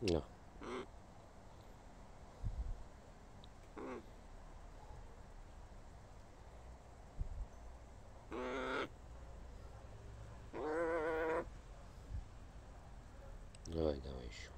Да. Давай, давай еще.